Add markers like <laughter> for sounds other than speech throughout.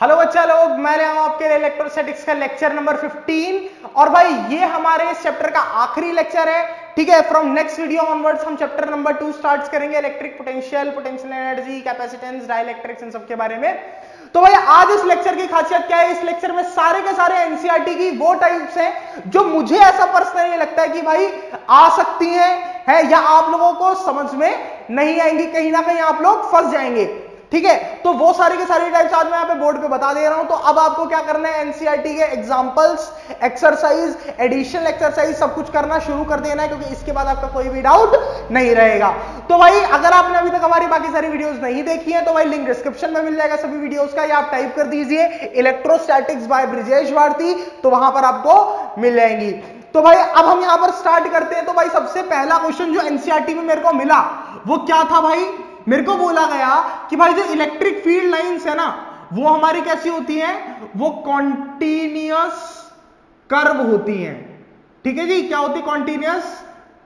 Hello बच्चा लोग, मैं हूँ आपके लिए इलेक्ट्रोस्टैटिक्स का लेक्चर नंबर 15 और भाई, ये हमारे इस चैप्टर का आखिरी लेक्चर है, ठीक है? फ्रॉम नेक्स्ट वीडियो ऑनवर्ड्स हम चैप्टर नंबर टू स्टार्ट करेंगे electric potential potential energy capacitance dielectrics इन सब के बारे में। तो भाई, आज इस लेक्चर की खासियत क्या है? इस लेक्चर में सारे के सारे एनसीईआरटी की वो टाइप्स हैं, जो मुझे ऐसा पर्सनली लगता है कि भाई, आ सकती हैं, है, या आप लोगों को समझ में नहीं आएँगी, कहीं ना कहीं आप लोग फंस जाएँगे। ठीक है? तो वो सारी के सारी टाइप्स आज मैं यहाँ पे बोर्ड पे बता दे रहा हूँ। तो अब आपको क्या करना है? एनसीआरटी के एग्जांपल्स एक्सरसाइज एडिशनल एक्सरसाइज सब कुछ करना शुरू कर देना है, क्योंकि इसके बाद आपका कोई भी डाउट नहीं रहेगा। तो भाई, अगर आपने अभी तक हमारी बाकी सारी वीडियोस नहीं देखी है तो भाई लिंक डिस्क्रिप्शन में मिल जाएगा सभी वीडियोस का। या आप टाइप कर दीजिए इलेक्ट्रोस्टैटिक्स बाय ब्रिजेश भारती तो वहाँ पर आपको मिल जाएँगी। तो भाई, अब हम यहाँ पर स्टार्ट करते हैं। तो भाई, सबसे पहला क्वेश्चन जो एनसीआरटी में मेरे को मिला, वो क्या था भाई? मेरे को बोला गया कि भाई जो इलेक्ट्रिक फ़ील्ड लाइंस है ना, वो हमारी कैसी होती हैं? वो कॉन्टिन्यूस कर्व होती हैं। ठीक है जी? क्या होती है? कॉन्टिन्यूस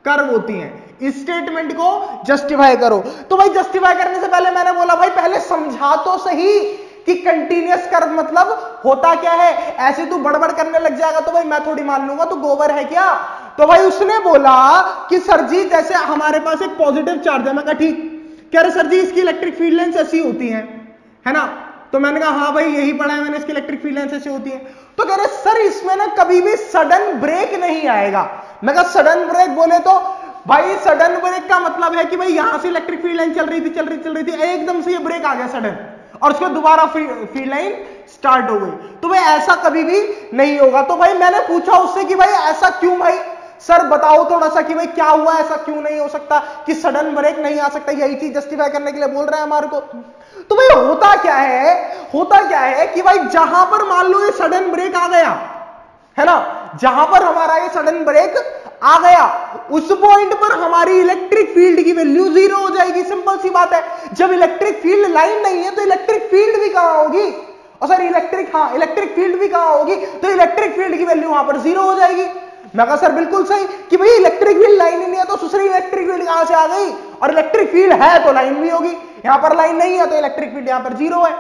कर्व होती हैं। स्टेटमेंट को जस्टिफाई करो। तो भाई जस्टिफाई करने से पहले मैंने बोला, भाई पहले समझा तो सही कि कंटिन्यूस कर्व मतलब होता क्या है? ऐसे तू बड़बड़ करने लग जाएगा तो भाई मैं थोड़ी मान लूँगा तो गोबर है क्या? तो भाई उसने बोला कि सर जी, जैसे हमारे पास एक पॉजिटिव चार्ज है, मैं कहा, ठीक। कह रहे, सर जी, इसकी इलेक्ट्रिक फ़ील्ड लाइन्स ऐसी होती हैं। है ना? तो मैंने कहा हाँ भाई, यही पढ़ा है मैंने, इसकी इलेक्ट्रिक फ़ील्ड लाइन्स ऐसी होती हैं। तो कह रहे, सर, इसमें ना कभी भी सडन ब्रेक नहीं आएगा। मैं कहा सडन ब्रेक बोले तो भाई सडन ब्रेक का मतलब है कि भाई, यहाँ से इलेक्ट्रिक फ़ील्ड लाइन चल रही थी, चल रही चल रही थी, एकदम से ये ब्रेक आ गया सडन और उसके दोबारा फ़ील्ड लाइन स्टार्ट हो गई। तो भाई, ऐसा कभी भी नहीं होगा। तो भाई, मैंने पूछा उससे कि भाई, ऐसा क्यों भाई? सर बताओ थोड़ा सा कि भाई क्या हुआ, ऐसा क्यों नहीं हो सकता कि सडन ब्रेक नहीं आ सकता? यही चीज़ जस्टिफाई करने के लिए बोल रहे हैं हमारे को। तो भाई होता क्या है, होता क्या है कि भाई जहाँ पर मान लो ये सडन ब्रेक आ गया, है ना? जहाँ पर हमारा ये सडन ब्रेक आ गया, उस पॉइंट पर हमारी इलेक्ट्रिक फ़ील्ड की वैल्यू ज़ीरो हो जाएगी। सिंपल सी बात है। जब इलेक्ट्रिक फ़ील्ड लाइन नहीं है तो इलेक्ट्रिक फ़ील्ड भी कहाँ होगी? और सर इलेक्ट्रिक हाँ इलेक्ट्रिक फ़ील्ड भी कहाँ होगी? तो इलेक्ट्रिक फ़ील्ड की वैल्यू वहाँ पर ज़ीरो हो जाएगी। मैं कहा, सर, बिल्कुल सही। कि भाई इलेक्ट्रिक फ़ील्ड लाइन ही नहीं है तो दूसरी इलेक्ट्रिक फ़ील्ड कहाँ से आ गई? और इलेक्ट्रिक फ़ील्ड है तो लाइन भी होगी। यहाँ पर लाइन नहीं है तो इलेक्ट्रिक फ़ील्ड यहाँ पर ज़ीरो है।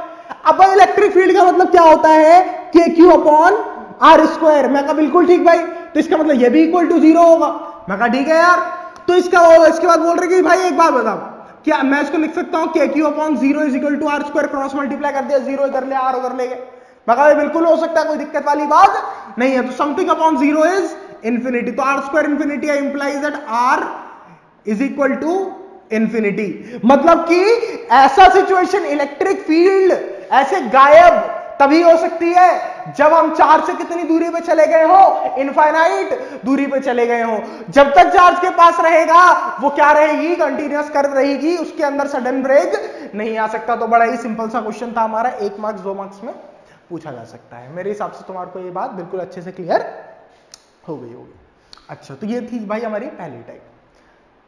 अब इलेक्ट्रिक फ़ील्ड का मतलब क्या होता है? के क्यू अपॉन आर स्क्वायर मैं कहा, बिल्कुल ठीक भाई। तो इसका मतलब ये भी इक्वल टू ज़ीरो होगा। मैं कहा, ठीक है यार। तो इसका इसके बाद बोल रहे कि, भाई, एक बात बताओ। क्या मैं इसको लिख सकता हूँ? के Q upon zero is equal to R square cross multiply कर दिया ज़ीरो इधर ले आर उधर ले गए मैं कहा बिल्कुल हो सकता है, कोई दिक्कत वाली बात नहीं है। तो something upon zero is infinity तो R square infinity implies that R is equal to infinity मतलब कि ऐसा सिचुएशन इलेक्ट्रिक फ़ील्ड ऐसे गायब, तभी हो सकती है जब हम चार्ज से कितनी दूरी पे चले गए हो? इनफाइनाइट दूरी पे चले गए हो। जब तक चार्ज के पास रहेगा, वो क्या रहेगी? कंटिन्यूस कर रहेगी। उसके अंदर सडन ब्रेक नहीं आ सकता। तो बड़ा ही सिंपल सा क्वेश्चन था हमारा। एक मार्क्स दो मार्क्स में पूछा जा सकता है। मेरे हिसाब से तुम्हारे को ये बात बिल्कुल अच्छे से क्लियर हो गई होगी अच्छा तो ये थी भाई हमारी पहली टाइप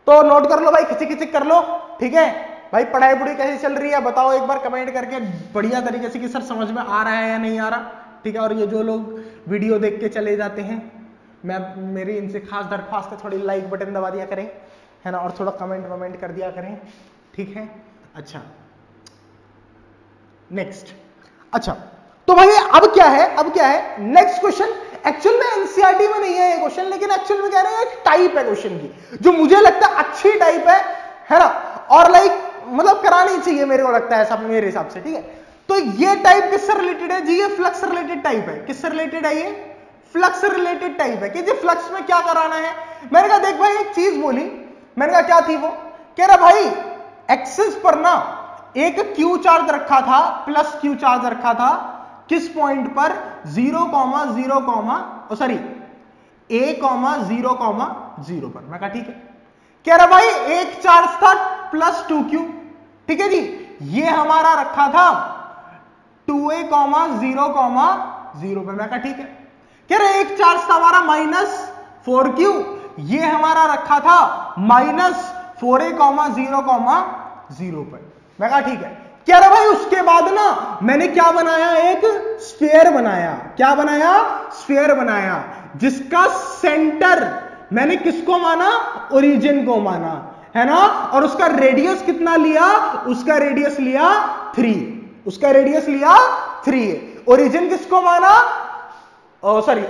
तो नोट कर लो भाई खिची खिची कर लो, ठीक है? भाई पढ़ाई पुढ़ी कैसी चल रही है, बताओ एक बार कमेंट करके, बढ़िया तरीके से कि सर समझ में आ रहा है या नहीं आ रहा, ठीक है? और ये जो लोग वीडियो देख के चले जाते हैं, मैं, मेरी इनसे खास दरख्वास्त है, थोड़ी लाइक बटन दबा दिया करें, है ना? और थोड़ा कमेंट वमेंट कर दिया करें, ठीक है? अच्छा नेक्स्ट अच्छा तो भाई, अब क्या है, अब क्या है नेक्स्ट क्वेश्चन एक्चुअल में एनसीआरटी में नहीं है ये क्वेश्चन लेकिन एक्चुअल में कह रहे हैं टाइप है क्वेश्चन की, जो मुझे लगता है अच्छी टाइप है है ना? और लाइक मतलब करानी चाहिए मेरे को लगता है सब, मेरे हिसाब से, ठीक है? तो ये टाइप किससे रिलेटेड है जी? ये फ्लक्स रिलेटेड टाइप है। किससे रिलेटेड है ये? फ्लक्स रिलेटेड टाइप है। कि जी फ्लक्स में क्या कराना है? मैंने कहा, देख भाई, एक चीज़ बोली। मैंने कहा, क्या थी वो? कह रहा, भाई एक्सिस पर ना एक क्यू चार्ज रखा था प्लस क्यू चार्ज रखा था किस पॉइंट पर? Zero comma zero comma sorry A comma zero comma zero पर। मैं कहा, ठीक है। कह रहा, भाई, एक चार्ज था प्लस टू क्यू? ठीक है जी? ये हमारा रखा था two A comma zero comma zero पर। मैं कहा, ठीक है। कह रहे, एक चार्ज था हमारा माइनस फोर क्यू? ये हमारा रखा था minus four A comma zero comma zero पर। मैं कहा, ठीक है। कह रहा, भाई, उसके बाद ना मैंने क्या बनाया? एक स्पेयर बनाया। क्या बनाया? स्फेयर बनाया, जिसका सेंटर मैंने किसको माना? ओरिजिन को माना, है ना? और उसका रेडियस कितना लिया? उसका रेडियस लिया थ्री उसका रेडियस लिया थ्री ओरिजिन किसको माना? सॉरी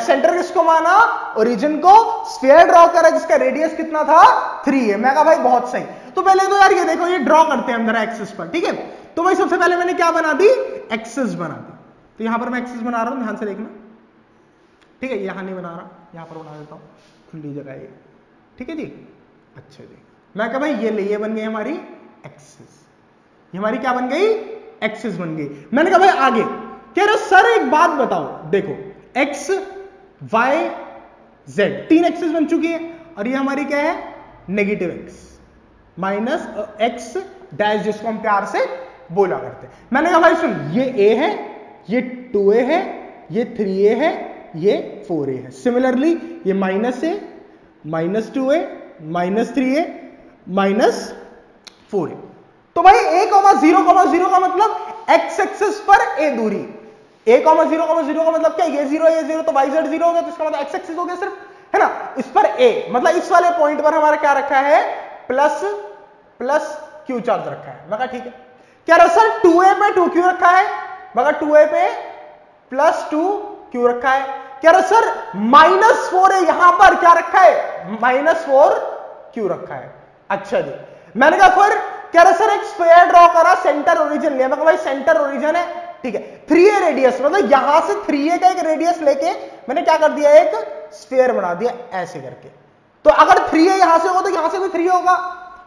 सेंटर किसको माना? ओरिजिन को स्फीयर ड्रॉ करा, जिसका रेडियस कितना था? थ्री है मैं कहा, भाई, बहुत सही। तो पहले तो यार ये देखो, ये ड्रॉ करते हैं अंदर एक्सिस पर, ठीक है? तो भाई सबसे पहले मैंने क्या बना दी? एक्सिस बना दी। तो यहाँ पर मैं एक्सिस बना रहा हूँ, ध्यान से देखना। ठीक है, यहाँ नहीं बना रहा, यहाँ पर बना देता हूँ। खुली जगह ये ठीक है जी? अच्छा जी। मैं कहा भाई, ये ले, ये बन गई हमारी एक्सिस ये हमारी क्या बन गई? एक्सिस बन गई। मैंने कहा भाई, आगे। कह रहे सर, एक बात बताओ। देखो एक्स वाई जेड तीन एक्सिस बन चुकी है और ये हमारी क्या है? Negative X minus X dash जिसको हम प्यार से बोला करते हैं। मैंने कहा, भाई सुन, ये ए है, ये टू ए है, ये थ्री ए है, ये फोर ए है। सिमिलरली ये minus A minus two A minus three A minus four A तो भाई A comma zero comma zero का मतलब एक्स एक्सिस पर ए दूरी। A comma zero comma zero का मतलब क्या? ये ज़ीरो ये ज़ीरो तो वाई जेड ज़ीरो हो गया तो इसका मतलब एक्स एक्सिस हो गया सिर्फ़, है ना? इस पर ए मतलब इस वाले पॉइंट पर हमारा क्या रखा है? प्लस प्लस क्यू चार्ज रखा है। मगर ठीक है। क्या रहा, सर, टू ए पे टू क्यू रखा है। मगर टू ए पे प्लस टू क्यू रखा है। क्या रहा, सर, माइनस फोर ए यहाँ पर क्या रखा है? माइनस फोर क्यू रखा है। अच्छा जी। मैंने कहा, फिर क्या रहा, सर, एक स्क्वायर ड्रॉ करा सेंटर ओरिजिन लिया मैं भाई सेंटर ओरिजिन है। ठीक है। थ्री ए रेडियस मतलब यहाँ से थ्री ए का एक रेडियस लेके मैंने क्या कर दिया, एक स्फेयर बना दिया, ऐसे करके। तो अगर थ्री ए यहाँ से होगा तो यहाँ से भी थ्री होगा।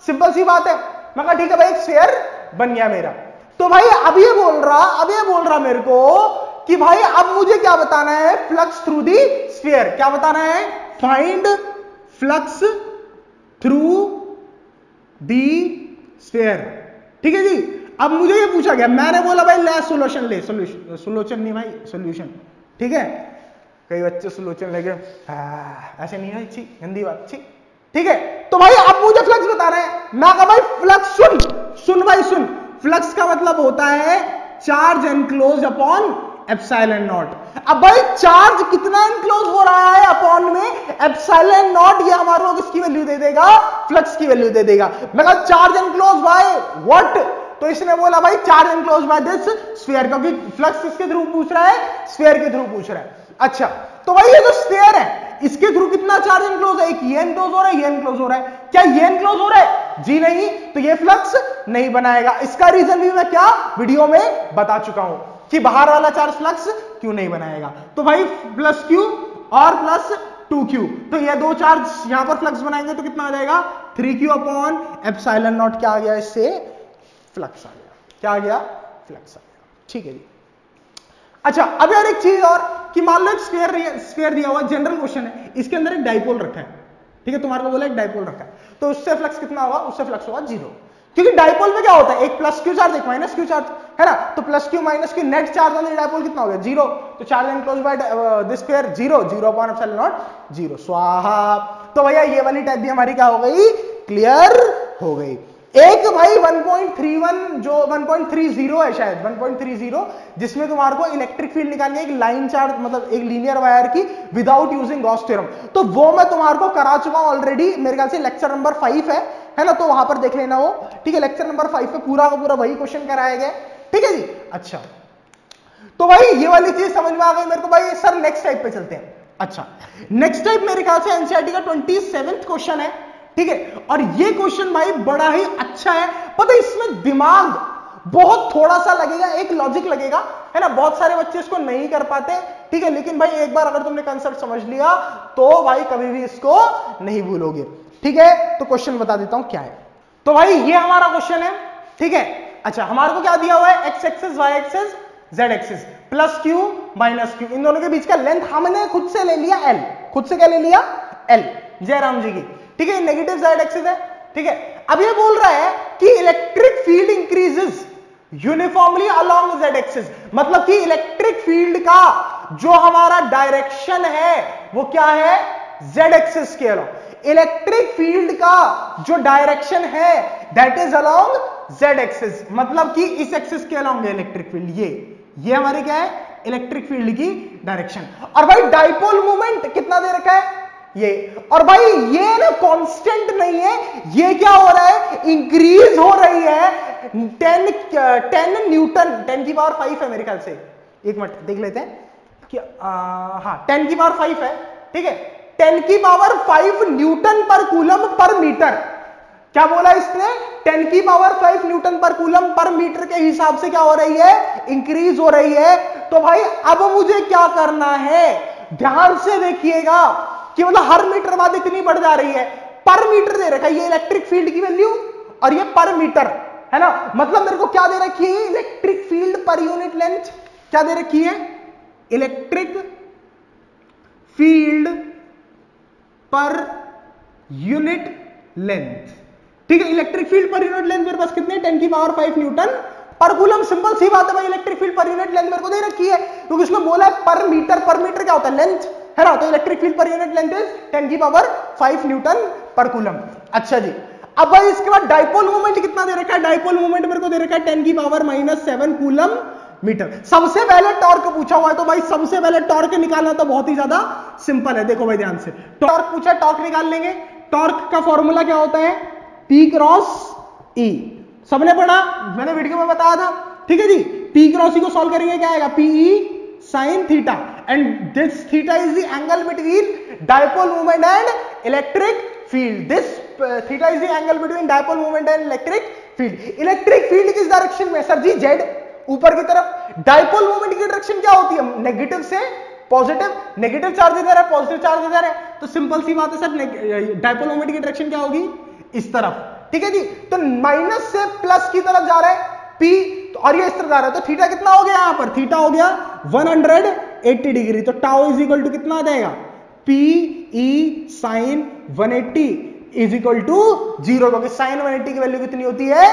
सिंपल सी बात है। मैं कहा, ठीक है भाई, एक स्फेयर बन गया मेरा। तो भाई, अब ये बोल रहा, अब ये बोल रहा मेरे को कि भाई, अब मुझे क्या बताना है? फ्लक्स थ्रू दी स्फीयर क्या बताना है? Find flux through the sphere ठीक है जी? अब मुझे ये पूछा गया। मैंने बोला, भाई, ले सोल्यूशन ले। सोल्यूशन सोल्यूशन नहीं भाई सोल्यूशन ठीक है? कई बच्चे सोल्यूशन लगे ऐसे नहीं है अच्छी गंदी बात अच्छी ठीक है तो भाई आप मुझे फ्लक्स बता रहे हैं। मैं कहा भाई फ्लक्स सुन सुन भाई, सुन। फ्लक्स का मतलब होता है charge enclose upon epsilon naught अब भाई चार्ज कितना एनक्लोज हो रहा है अपॉन में? एप्साइलन नॉट ये हमारे लोग इसकी वैल्यू दे देगा? फ्लक्स की वैल्यू दे देगा। मैं कहा चार्ज एनक्लोज बाय व्हाट तो इसने बोला, भाई charge enclose by this sphere क्योंकि फ्लक्स किसके थ्रू पूछ रहा है? स्फीयर के थ्रू पूछ रहा है। अच्छा तो भाई ये जो स्फीयर है, इसके थ्रू कितना चार्ज एनक्लोज है? एक ये एनक्लोज हो रहा है, ये एनक्लोज हो रहा है। क्या ये एनक्लोज हो रहा है? जी नहीं तो ये फ्लक्स नहीं बनाएगा। इसका रीजन भी मैं क्या वीडियो में बता चुका हूँ कि बाहर वाला चार्ज फ्लक्स क्यों नहीं बनाएगा। तो भाई प्लस क्यू और प्लस टू क्यू तो ये दो चार्ज यहाँ पर फ्लक्स बनाएँगे तो कितना आ जाएगा? Three Q upon epsilon naught क्या आ गया इससे? फ्लक्स आ गया। क्या आ गया? फ्लक्स आ गया। ठीक है जी। अच्छा अब यार एक चीज़ और कि मान लो एक स्फीयर स्फीयर दिया हुआ जनरल क्वेश्चन है, इसके अंदर एक डाइपोल रखा है। ठीक है, तुम्हारे को बोला एक डाइपोल रखा है। तो उससे फ्लक्स कितना होगा? उससे फ्लक्स होगा ज़ीरो क्योंकि डाइपोल में क्या होता है? एक प्लस क्यू चार्ज एक माइनस क्यू चार्ज है ना? तो plus Q minus Q net charge on dipole कितना हो गया? ज़ीरो तो charge enclose by this pair zero zero upon epsilon naught zero स्वाहा। तो भैया, ये वाली टाइप भी हमारी क्या हो गई? क्लियर हो गई। एक भाई 1.31 जो 1.30 है शायद 1.30 जिसमें तुम्हारे को इलेक्ट्रिक फ़ील्ड निकालनी है, एक लाइन चार्ज मतलब एक लीनियर वायर की विदाउट यूजिंग गॉस थ्योरम तो वो मैं तुम्हारे को करा चुका हूँ ऑलरेडी मेरे ख्याल से लेक्चर नंबर फाइव है है ना? तो वहाँ पर देख लेना वो। ठीक है लेक्चर नंबर फाइव पे पूरा का पूरा वही क्वेश्चन कराया गया ठीक है जी? अच्छा। तो भाई, ये वाली चीज़ समझ में आ गई मेरे को भाई। सर नेक्स्ट टाइप पे चलते हैं। अच्छा। नेक्स्ट टाइप मेरे ख्याल से एनसीआरटी का ट्वेंटी क्वेश्चन है। ठीक है? और ये क्वेश्चन भाई बड़ा ही अच्छा है। पता है, इसमें दिमाग बहुत थोड़ा सा लगेगा, एक लॉजिक लगेगा, है ना? बहुत सारे बच्चे इसको नहीं कर पाते, ठीक है? लेकिन भाई एक बार अगर तुमने कंसेप्ट समझ लिया तो भाई कभी भी इसको नहीं भूलोगे, ठीक है? तो क्वेश्चन बता देता हूँ क्या है। तो भाई ये हमारा क्वेश्चन है, ठीक है? अच्छा हमारे को क्या दिया हुआ है? X axis Y axis Z axis plus Q minus Q इन दोनों के बीच का लेंथ हमने खुद से ले लिया एल खुद से क्या ले लिया? एल जयराम जी की। ठीक है नेगेटिव जेड एक्सिस है, ठीक है। अब ये बोल रहा है कि electric field increases uniformly along Z axis मतलब कि इलेक्ट्रिक फ़ील्ड का जो हमारा डायरेक्शन है, वो क्या है? जेड एक्सिस के अलोंग इलेक्ट्रिक फ़ील्ड का जो डायरेक्शन है that is along Z axis मतलब कि इस एक्सिस के अलोंग है इलेक्ट्रिक फ़ील्ड ये ये हमारे क्या है? इलेक्ट्रिक फ़ील्ड की डायरेक्शन और भाई डाइपोल मूवमेंट कितना दे रखा है? ये। और भाई, ये ना कांस्टेंट नहीं है। ये क्या हो रहा है? इंक्रीज हो रही है। टेन टेन न्यूटन टेन की पावर फाइव है मेरे ख्याल से। एक मिनट, देख लेते हैं कि हाँ टेन की पावर फाइव है। ठीक है? टेन की power five newton per coulomb per metre क्या बोला इसने? टेन की power five newton per coulomb per metre के हिसाब से क्या हो रही है? इंक्रीज हो रही है। तो भाई, अब मुझे क्या करना है? ध्यान से देखिएगा। कि मतलब हर मीटर बाद इतनी बढ़ जा रही है। पर मीटर दे रखा है, ये इलेक्ट्रिक फ़ील्ड की वैल्यू और ये पर मीटर, है ना? मतलब मेरे को क्या दे रखी है electric field per unit length क्या दे रखी है? Electric field per unit length ठीक है electric field per unit length मेरे पास कितने टेन की power five newton per coulomb simple सी बात है भाई electric field per unit length मेरे को दे रखी है, क्योंकि इसमें बोला है पर मीटर पर मीटर क्या होता है? लेंथ है ना? तो electric field per unit length is ten की power five newton per coulomb अच्छा जी। अब भाई इसके बाद डाइपोल मूवमेंट कितना दे रखा है? डाइपोल मूवमेंट मेरे को दे रखा है टेन की power minus seven coulomb metre सबसे पहले टॉर्क पूछा हुआ है तो भाई सबसे पहले टॉर्क निकालना तो बहुत ही ज़्यादा सिंपल है। देखो भाई ध्यान से। टॉर्क पूछा टॉर्क निकाल लेंगे। टॉर्क का फॉर्मूला क्या होता है? पी क्रॉस ई सबने पढ़ा? मैंने वीडियो में बताया था। ठीक है जी? पी क्रॉस ई को सॉल्व करेंगे, क्या आएगा? P E sine theta and this theta is the angle between dipole movement and electric field this theta is the angle between dipole movement and electric field electric field किस direction में sir जी? Z ऊपर की तरफ़। Dipole movement की direction क्या होती है? नेगेटिव से पॉजिटिव नेगेटिव चार्ज इधर है पॉजिटिव चार्ज इधर है। तो सिंपल सी बात है, सर डायपोल मूवमेंट की डायरेक्शन क्या होगी? इस तरफ़। ठीक है जी? तो माइनस से प्लस की तरफ़ जा रहा है पी तो और ये इस तरफ़ जा रहा है। तो थीटा कितना हो गया यहाँ पर? थीटा हो गया 180 डिग्री तो टाउ इज़ इक्वल टू कितना आ जाएगा? P E sine 180 is equal to zero क्योंकि साइन 180 की वैल्यू कितनी होती है?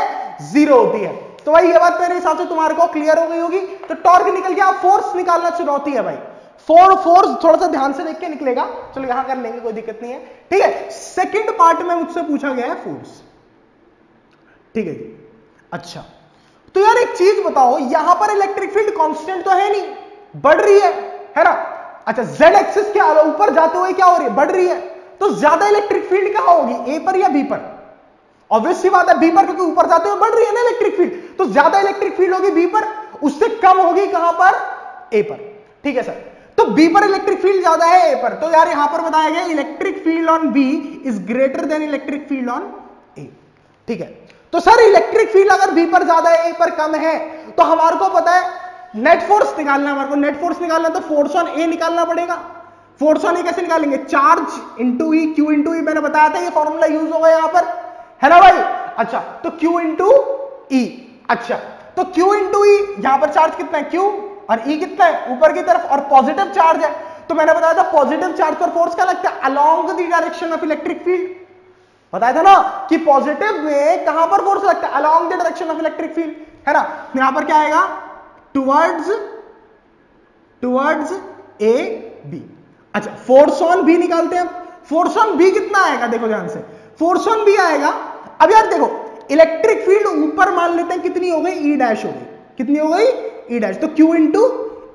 ज़ीरो होती है। तो भाई, ये बात मेरे हिसाब से तुम्हारे को क्लियर हो गई होगी। तो टॉर्क निकल गया फोर्स निकालना चुनौती है भाई। फोर फोर्स थोड़ा सा ध्यान से देख के निकलेगा। चलो, यहाँ कर लेंगे, कोई दिक्कत नहीं है। ठीक है सेकंड पार्ट में मुझसे पूछा गया है फोर्स ठीक है जी। अच्छा तो यार एक चीज़ बताओ, यहाँ पर इलेक्ट्रिक फ़ील्ड कांस्टेंट तो है नहीं। बढ़ रही है है ना? अच्छा जेड एक्सिस के ऊपर जाते हुए क्या हो रही है? बढ़ रही है। तो ज़्यादा इलेक्ट्रिक फ़ील्ड क्या होगी? ए पर या बी पर? ऑब्वियस सी बात है बी पर, क्योंकि ऊपर जाते हुए बढ़ रही है ना इलेक्ट्रिक फ़ील्ड तो ज़्यादा इलेक्ट्रिक फ़ील्ड होगी बी पर, उससे कम होगी कहाँ पर? ए पर। ठीक है सर तो बी पर इलेक्ट्रिक फ़ील्ड ज़्यादा है ए पर। तो यार, यहाँ पर बताया गया electric field on B is greater than electric field on A ठीक है? तो सर इलेक्ट्रिक फ़ील्ड अगर बी पर ज़्यादा है ए पर कम है तो हमारे को पता है नेट फोर्स निकालना हमारे को। नेट फोर्स निकालना तो फोर्स ऑन ए निकालना पड़ेगा। फोर्स ऑन ए कैसे निकालेंगे? Charge into E Q into E मैंने बताया था, ये फॉर्मूला यूज़ होगा यहाँ पर। है ना भाई? अच्छा तो क्यू इंटू ई अच्छा तो क्यू इंटू ई यहाँ पर चार्ज कितना है? क्यू और ई कितना है? ऊपर की तरफ़ और पॉजिटिव चार्ज है। तो मैंने बताया था पॉजिटिव चार्ज पर फोर्स क्या लगता है? Along the direction of electric field बताया था ना कि पॉजिटिव में कहाँ पर फोर्स लगता है? Along the direction of electric field है ना? यहाँ पर क्या आएगा? टुवर्ड्स टुवर्ड्स ए बी अच्छा फोर्स ऑन बी निकालते हैं फोर्स ऑन बी कितना आएगा? देखो ध्यान से। फोर्स ऑन बी आएगा। अब यार देखो इलेक्ट्रिक फ़ील्ड ऊपर मान लेते हैं, कितनी हो गई? ई डैश हो गई। कितनी हो गई? ई डैश तो क्यू इंटू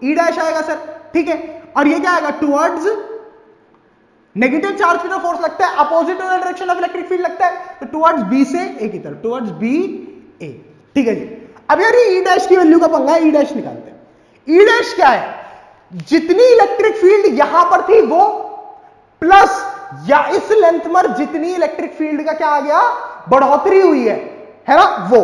ई डैश आएगा सर। ठीक है? और ये क्या आएगा? टुवर्ड्स नेगेटिव चार्ज की तरफ़ फोर्स लगता है? Opposite direction of electric field लगता है। तो टुवर्ड्स बी से ए की तरफ़। टुवर्ड्स बी ए ठीक है जी? अब यार ई डैश की वैल्यू का पंगा ई डैश निकालते हैं। ई डैश क्या है? जितनी इलेक्ट्रिक फ़ील्ड यहाँ पर थी वो प्लस या इस लेंथ पर जितनी इलेक्ट्रिक फ़ील्ड का क्या आ गया? बढ़ोतरी हुई है। है ना? वो।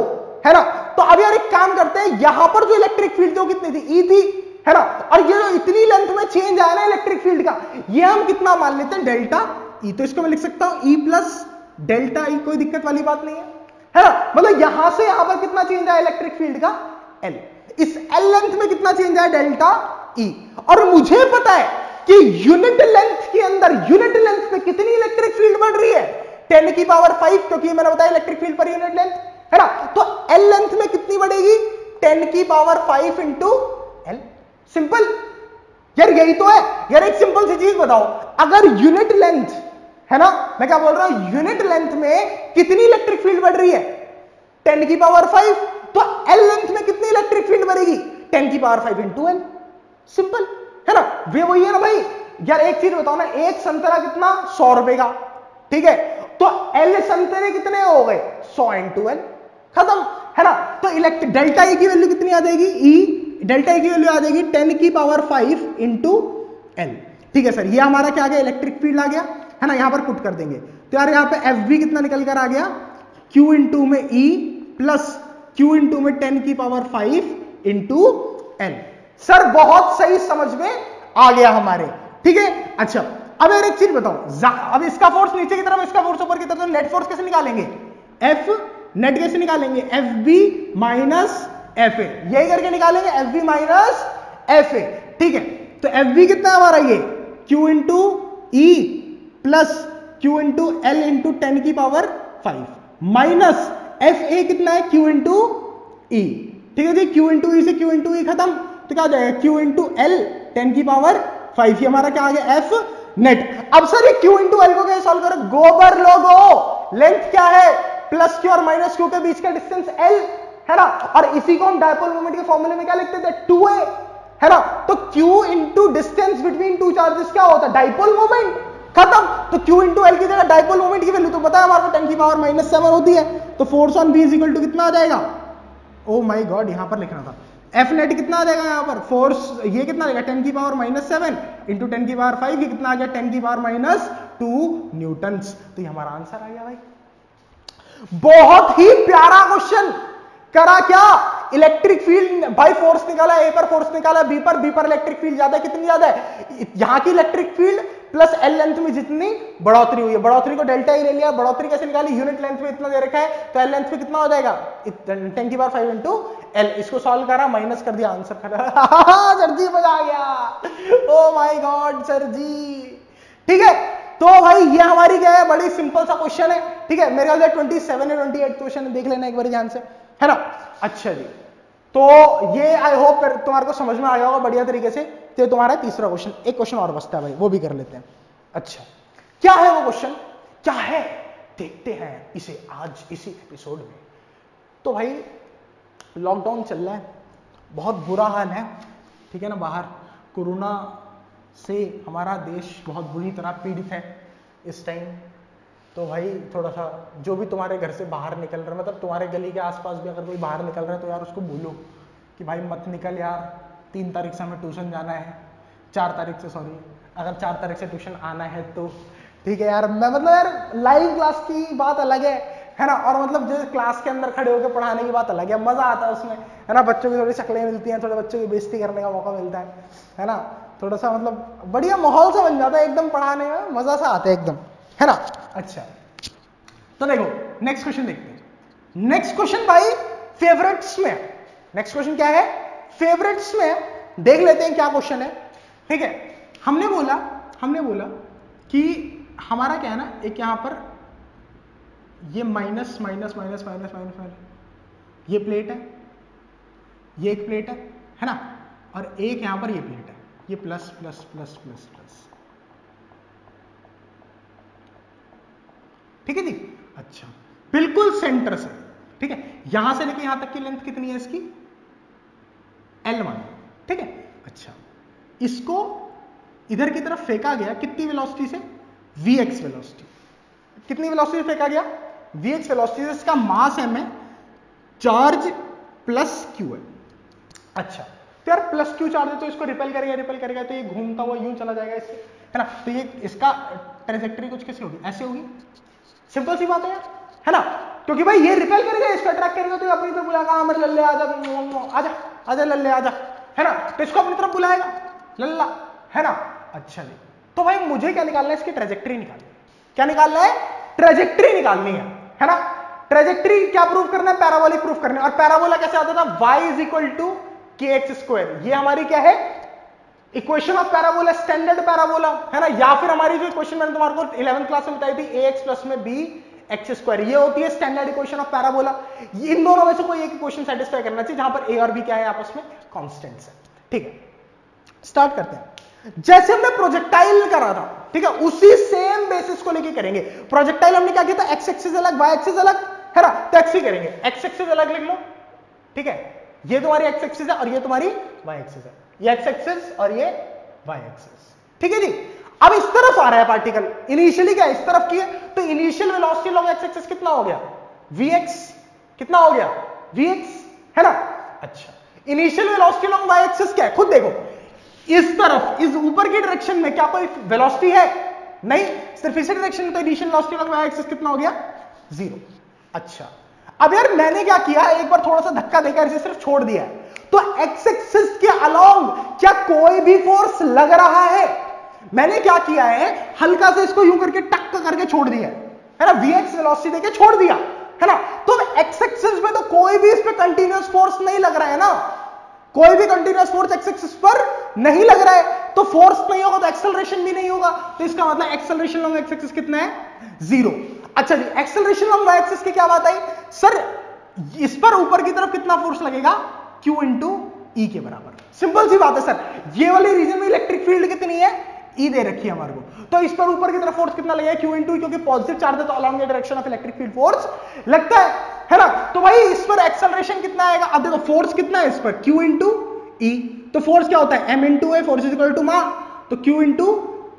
है ना? तो अब यार एक काम करते हैं, यहाँ पर जो इलेक्ट्रिक फ़ील्ड थी कितनी थी? ई थी। है ना? और ये जो इतनी लेंथ में चेंज आया ना इलेक्ट्रिक फ़ील्ड का, ये हम कितना मान लेते हैं? डेल्टा ई तो इसको मैं लिख सकता हूँ ई प्लस डेल्टा ई कोई दिक्कत वाली बात नहीं है। है ना? मतलब यहाँ से यहाँ पर कितना चेंज आया इलेक्ट्रिक फ़ील्ड का? एल इस एल लेंथ में कितना चेंज आया? डेल्टा ई और मुझे पता है कि यूनिट लेंथ के अंदर यूनिट लेंथ में कितनी इलेक्ट्रिक फ़ील्ड बढ़ रही है? टेन की पावर फाइव क्योंकि मैंने बताया electric field per unit length है ना? तो एल लेंथ में कितनी बढ़ेगी? टेन की power five into L simple यार, यही तो है। यार, एक सिंपल सी चीज़ बताओ। अगर यूनिट लेंथ है ना? मैं क्या बोल रहा हूँ यूनिट लेंथ में कितनी इलेक्ट्रिक फ़ील्ड बढ़ रही है? टेन की पावर फाइव तो एल लेंथ में कितनी इलेक्ट्रिक फ़ील्ड बढ़ेगी? टेन की power five into L simple है ना? वे वही है ना भाई। यार एक चीज़ बताओ ना, एक संतरा कितना? सौ रुपए का, ठीक है? तो एल संतरे कितने हो गए? सौ इंटू एल खत्म, है ना? तो इलेक्ट्रिक डेल्टा ई की वैल्यू कितनी आ जाएगी? ई डेल्टा ई की वैल्यू आ जाएगी टेन की पावर फाइव इंटू एल ठीक है सर ये हमारा क्या आ गया? इलेक्ट्रिक फ़ील्ड आ गया। है ना, यहाँ पर पुट कर देंगे। तो यार यहाँ पे एफ़ बी कितना निकल कर आ गया? क्यू इंटू में ई प्लस क्यू इंटू में टेन की power five into N sir बहुत सही समझ में आ गया हमारे। ठीक है? अच्छा अब यार एक चीज़ बताओ। अब इसका फोर्स नीचे की तरफ़, इसका फोर्स ऊपर की तरफ़ तो नेट फोर्स कैसे निकालेंगे? एफ़ नेट कैसे निकालेंगे? F B minus F A यही करके निकालेंगे F B minus F A ठीक है? तो एफ़ बी कितना हमारा ये? Q into E plus Q into L into ten की power five. Minus F A कितना है? Q into E. ठीक है जी, क्यू इंटू ई से क्यू इंटू ई खत्म। तो क्या हो जाएगा? क्यू इंटू एल, टेन की पावर फाइव ये हमारा क्या आ गया? F net. अब सर ये क्यू इंटू एल को कैसे सॉल्व करो? गोबर लोगो। लेंथ क्या है? प्लस क्यू और माइनस क्यू के बीच का डिस्टेंस एल है ना? और इसी को हम डायपोल मोमेंट के फॉर्मूले में क्या लिखते थे? टू है ना? तो Q into distance between two charges क्या होता? है डायपोल मोमेंट खत्म। तो क्यू इंटू एल की जगह डायपोल मोमेंट की वैल्यू तो पता है हमारे टेन की पावर माइनस सेवन होती है। तो force on B equal to कितना आ जाएगा? ओ माई गॉड यहाँ पर लिखना था। एफ़ नेट कितना आ जाएगा यहाँ पर? फोर्स ये कितना आ जाएगा? टेन की power minus seven into ten की पावर फाइव ये कितना आ गया? टेन की पावर माइनस टू न्यूटन तो ये हमारा आंसर आ गया भाई। बहुत ही प्यारा क्वेश्चन करा क्या? इलेक्ट्रिक फ़ील्ड बाई फोर्स निकाला ए पर फोर्स निकाला बी पर बी पर इलेक्ट्रिक फ़ील्ड ज़्यादा कितनी ज़्यादा है? यहाँ की electric field plus L length में जितनी बढ़ोतरी हुई है। बढ़ोतरी को डेल्टा ही ले लिया। बढ़ोतरी कैसे निकाली? यूनिट लेंथ में इतना दे रखा है। तो एल लेंथ में कितना हो जाएगा? टेन की बार फाइव इंटू एल इसको सॉल्व करा माइनस कर दिया। आंसर करा। <laughs> सर जी आ गया। ओ माय गॉड सर जी। ठीक है? तो भाई, ये हमारी क्या है? बड़ी सिंपल सा क्वेश्चन है। ठीक है? मेरे ख्याल ट्वेंटी सेवन या ट्वेंटी एट क्वेश्चन देख लेना एक बार ध्यान से। है ना? अच्छा जी। तो ये आई होप तुम्हारे को समझ में आ गया होगा बढ़िया तरीके से। तो ये तुम्हारा तीसरा क्वेश्चन एक क्वेश्चन और बचता है भाई, वो भी कर लेते हैं। अच्छा क्या है वो क्वेश्चन क्या है? देखते हैं इसे आज, इसी एपिसोड में। तो भाई लॉकडाउन चल रहा है, बहुत बुरा हाल है, ठीक है ना, बाहर। कोरोना से हमारा देश बहुत बुरी तरह पीड़ित है इस टाइम तो भाई, थोड़ा सा, जो भी तुम्हारे घर से बाहर निकल रहा है मतलब तुम्हारे गली के आसपास भी अगर कोई बाहर निकल रहा है तो यार उसको बोलो कि भाई मत निकल यार। तीन तारीख से हमें ट्यूशन जाना है, चार तारीख से सॉरी अगर चार तारीख से ट्यूशन आना है तो। ठीक है यार, मैं मतलब यार लाइव क्लास की बात अलग है है ना? और मतलब जो क्लास के अंदर खड़े होकर पढ़ाने की बात अलग है, मज़ा आता है उसमें, है ना? बच्चों की थोड़ी शक्लें मिलती हैं, थोड़े बच्चों की बेइज्जती करने का मौका मिलता है है ना? थोड़ा सा मतलब बढ़िया माहौल सा बन जाता है एकदम पढ़ाने में, मज़ा सा आता है एकदम, है ना? अच्छा तो देखो नेक्स्ट क्वेश्चन देखते हैं। नेक्स्ट क्वेश्चन भाई फेवरेट्स में। नेक्स्ट क्वेश्चन क्या है? फेवरेट्स में देख लेते हैं क्या क्वेश्चन है। ठीक है, हमने बोला हमने बोला कि हमारा क्या है ना, एक यहाँ पर ये minus minus minus minus minus minus ये प्लेट है, ये एक प्लेट है है ना? और एक यहाँ पर ये प्लेट है, ये plus plus plus plus plus ठीक है जी? अच्छा बिल्कुल सेंटर से। ठीक है, यहाँ से लेके यहाँ तक की लेंथ कितनी है इसकी? एल वन ठीक है? अच्छा। इसको इधर की तरफ़ फेंका गया कितनी वेलोसिटी से? वी एक्स वेलोसिटी कितनी वेलोसिटी से फेंका गया? वी एक्स वेलोसिटी से इसका मास एम है चार्ज प्लस क्यू है अच्छा। तो यार प्लस क्यू चार्ज है तो इसको रिपेल करेगा रिपेल करेगा तो ये घूमता हुआ यूँ चला जाएगा इससे। है ना? तो ये इसका ट्रेजेक्टरी कुछ कैसे होगी? ऐसे होगी। सिंपल सी बात है यार। है ना? क्योंकि भाई ये रिपेल करेगा, इसको अट्रैक्ट करेगा तो अपनी तरफ़ बुलाएगा हाँ लल्ले, आजा आजा। आजा लल्ले आजा। है ना? तो इसको अपनी तरफ़ बुलाएगा। लल्ला, है ना? अच्छा जी। तो भाई मुझे क्या निकालना है? इसकी ट्रेजेक्ट्री निकालनी क्या निकालना है? ट्रेजेक्ट्री निकालनी है। है ना? ट्रेजेक्ट्री क्या प्रूफ करना है? पैराबोलिक प्रूफ करना है। और पैराबोला कैसे आता था? Y is equal to K X square ये हमारी क्या है? Equation of parabola standard parabola है ना? या फिर हमारी जो इक्वेशन मैंने तुम्हारे को इलेवन क्लास में बताई थी ए एक्स प्लस में बी एक्स स्क्वायर ये होती है स्टैंडर्ड इक्वेशन ऑफ़ पैराबोला इन दोनों में से कोई एक इक्वेशन सेटिस्फाई करना चाहिए, जहाँ पर ए और बी क्या है आपस में कॉन्स्टेंट्स है। ठीक है? स्टार्ट करते हैं। जैसे हमने प्रोजेक्टाइल करा था, ठीक है, उसी सेम बेसिस को लेके करेंगे। प्रोजेक्टाइल हमने क्या किया था? एक्स एक्सिस अलग वाई एक्सिस अलग, है ना? तो एक्स ही करेंगे। एक्स एक्सिस अलग लिख लो। ठीक है? ये तुम्हारी एक्स एक्सिस है और ये तुम्हारी वाई एक्सिस है। ये एक्स एक्सिस और ये वाई एक्सिस ठीक है जी? अब इस तरफ़ आ रहा है पार्टिकल इनिशियली क्या इस तरफ़ की है तो initial velocity long X axis कितना हो गया? एक्स कितना हो गया? एक्स है ना? अच्छा। Initial velocity long Y axis क्या है? खुद देखो। इस तरफ़, इस ऊपर की डायरेक्शन में क्या कोई वेलोसिटी है? नहीं। सिर्फ़ इसी डायरेक्शन में तो initial velocity long Y axis कितना हो गया? ज़ीरो अच्छा। अब यार मैंने क्या किया? एक बार थोड़ा सा धक्का देकर इसे सिर्फ़ छोड़ दिया तो एक्स एक्सिस के अलोंग क्या कोई भी फोर्स लग रहा है? मैंने क्या किया है? हल्का से इसको यूँ करके टक करके छोड़ दिया है। ना? वीएक्स वेलोसिटी देके छोड़ दिया। है ना? तो एक्स एक्सिस में तो कोई भी इस पे कंटीन्यूअस फोर्स नहीं लग रहा है ना। कोई भी कंटीन्यूअस फोर्स एक्स एक्सिस पर नहीं लग रहा है। तो फोर्स नहीं होगा तो एक्सेलरेशन भी नहीं होगा। तो इसका मतलब एक्सेलरेशन लॉन्ग एक्स एक्सिस कितना है? ज़ीरो अच्छा जी एक्सेलरेशन लॉन्ग वाई एक्सिस की क्या बात आई? सर इस पर ऊपर की तरफ़ कितना फोर्स लगेगा? क्यू इंटू ई के बराबर। सिंपल सी बात है सर ये वाली रीजन में इलेक्ट्रिक फ़ील्ड ई दे रखी है हमारे को। तो इस पर ऊपर की तरफ़ फोर्स कितना लगेगा? क्यू इंटू क्योंकि पॉजिटिव चार्ज है तो along the direction of electric field force लगता है। है ना? तो भाई इस पर एक्सेलरेशन कितना आएगा? अब देखो फोर्स कितना है इस पर? क्यू इंटू ई तो फोर्स क्या होता है? M into A force is equal to M A. तो क्यू इंटू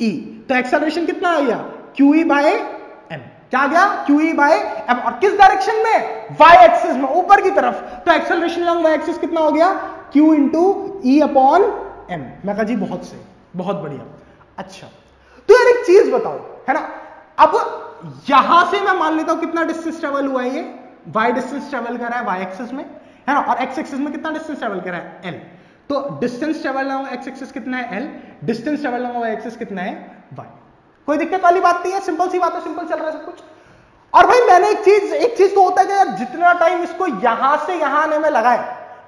ई तो एक्सेलरेशन कितना आ गया? क्यू ई बाय एम क्या गया? क्यू ई बाय एम और किस डायरेक्शन में? वाई एक्सिस में, ऊपर की तरफ़। तो एक्सेलरेशन लॉन्ग वाई एक्सिस कितना हो गया? Q into E upon M मैं कहा जी, बहुत से, बहुत बढ़िया। अच्छा तो यार एक चीज़ बताओ, है ना? अब यहाँ से मैं मान लेता हूँ कितना डिस्टेंस ट्रेवल हुआ है ये? वाई डिस्टेंस ट्रेवल कर रहा है वाई एक्सिस में, है ना? और एक्स एक्सिस में कितना डिस्टेंस ट्रेवल कर रहा है? एल तो डिस्टेंस ट्रेवल ना एक्स एक्सिस कितना है? एल डिस्टेंस ट्रेवल ना वाई एक्सिस कितना है? वाई कोई दिक्कत वाली बात नहीं है सिंपल सी बात है सिंपल चल रहा है सब कुछ। और भाई मैंने एक चीज़ एक चीज़ तो होता है कि जितना टाइम इसको यहाँ से यहाँ आने में लगाए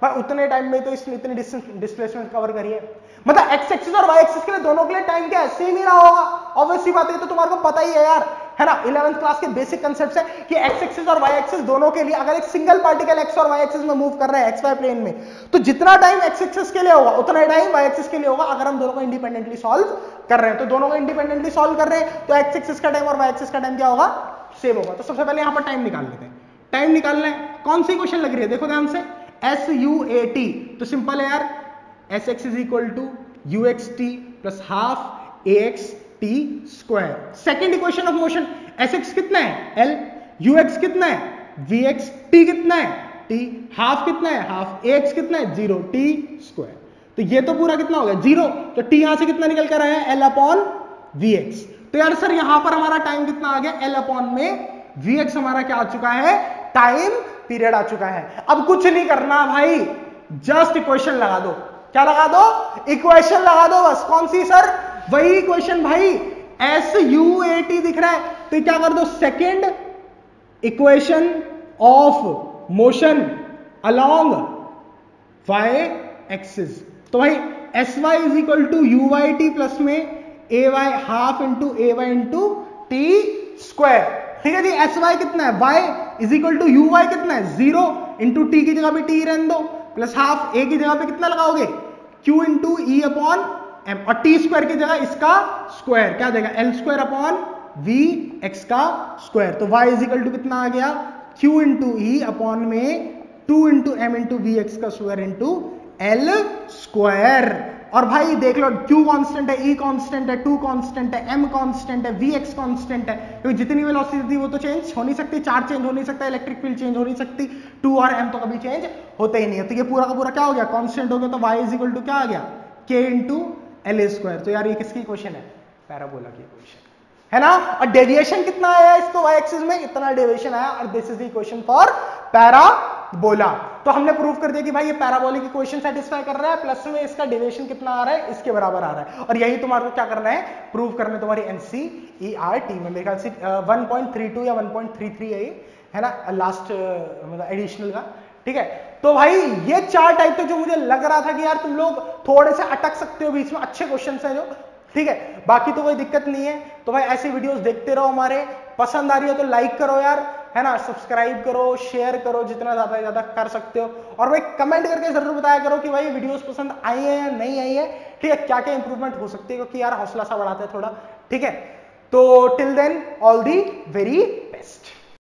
भाई उतने टाइम में तो इसने इतनी डिस्टेंस डिस्प्लेसमेंट कवर करिए मतलब एक्स एक्सिस और वाई एक्सिस के लिए दोनों के लिए टाइम क्या है? सेम ही रहा होगा। ऑब्वियसली बात है तो तुम्हारे को पता ही है यार। है ना? इलेवंथ क्लास के बेसिक कंसेप्ट है कि एक्स एक्सिस और वाई एक्सिस दोनों के लिए अगर एक सिंगल पार्टिकल एक्स और वाई एक्सिस में मूव कर रहे हैं एक्स वाई प्लेन में तो जितना टाइम एक्स एक्सिस के लिए होगा, उतना टाइम वाई एक्सिस के लिए होगा अगर हम दोनों को इंडिपेंडेंटली सॉल्व कर रहे हैं। तो दोनों को इंडिपेंडेंटली सॉल्व कर रहे हैं तो एक्स एक्सिस का टाइम और वाई एक्सिस का टाइम क्या होगा? सेम होगा। तो सबसे पहले यहाँ पर टाइम निकाल लेते हैं। टाइम निकालना है। कौन सी क्वेश्चन लग रही है? देखो ध्यान से। एस यू ए टी तो सिंपल है यार। S X is equal to U X T plus half A X T square second equation of motion S X कितना है? एल यू एक्स कितना है? वी एक्स टी कितना है? T half कितना है? हाफ़ ए एक्स कितना है? ज़ीरो टी स्क्वायर तो ये तो पूरा कितना हो गया? ज़ीरो तो टी यहाँ से कितना निकल कर आया? एल अपॉन वी एक्स तो यार सर यहाँ पर हमारा टाइम कितना आ गया? एल अपॉन में वी एक्स हमारा क्या आ चुका है? टाइम पीरियड आ चुका है. अब कुछ नहीं करना भाई. जस्ट इक्वेशन लगा दो. क्या लगा दो? इक्वेशन लगा दो बस। कौन सी सर वही इक्वेशन भाई। एस यू ए टी दिख रहा है। तो क्या कर दो? Second equation of motion along Y axis तो भाई S Y is equal to U Y T plus में A Y half into A Y into T square ठीक है जी? एस वाई कितना है? Y is equal to U Y कितना है? ज़ीरो इंटू टी की जगह भी टी रहने दो। प्लस हाफ़ ए की जगह पे कितना लगाओगे? Q into E upon M और टी स्क्वायर की जगह इसका स्क्वायर क्या देगा L square upon V X का स्क्वायर तो वाई इजिकल टू कितना आ गया? क्यू इंटू ई अपॉन में two into M into V X का स्क्वायर इंटू एल स्क्वायर और भाई देख लो, Q कांस्टेंट है E कांस्टेंट है 2 कांस्टेंट है, M कांस्टेंट है Vx कांस्टेंट है। क्योंकि जितनी वेलोसिटी थी वो तो चेंज हो नहीं सकती चार्ज चेंज हो नहीं सकता इलेक्ट्रिक फ़ील्ड चेंज हो नहीं सकती 2 और M तो कभी चेंज होते ही नहीं है। तो ये पूरा का पूरा क्या हो गया? कांस्टेंट हो गया तो y इज़ इक्वल टू क्या आ गया? K इंटू एल स्क्वायर तो यार ये किसकी क्वेश्चन है? पैराबोला की क्वेश्चन है ना? और डेविएशन कितना आया इसको y एक्सिस में? इतना डेविएशन आया। और this is the equation for parabola तो हमने प्रूव कर दिया कि भाई ये पैराबोलिक इक्वेशन सेटिस्फाई कर रहा है प्लस में इसका डेविएशन कितना आ रहा है, इसके बराबर आ रहा है। और यही तुम्हारे को क्या करना है? प्रूव करना है तुम्हारी एनसीईआरटी में। मेरे ख्याल से 1.32 या 1.33 है है ना? लास्ट मतलब एडिशनल का। ठीक है? तो भाई ये चार टाइप थे जो मुझे लग रहा था कि यार तुम लोग थोड़े से अटक सकते हो बीच में, अच्छे क्वेश्चन है जो। ठीक है? बाकी तो कोई दिक्कत नहीं है। तो भाई ऐसी वीडियोस देखते रहो हमारे। पसंद आ रही हो तो लाइक करो यार। है ना? सब्सक्राइब करो शेयर करो, जितना ज़्यादा ज़्यादा कर सकते हो। और भाई कमेंट करके ज़रूर बताया करो कि भाई वीडियोस पसंद आई है या नहीं आई है। ठीक है? क्या क्या इंप्रूवमेंट हो सकती है? क्योंकि यार हौसला सा बढ़ाते हैं थोड़ा। ठीक है? तो till then all the very best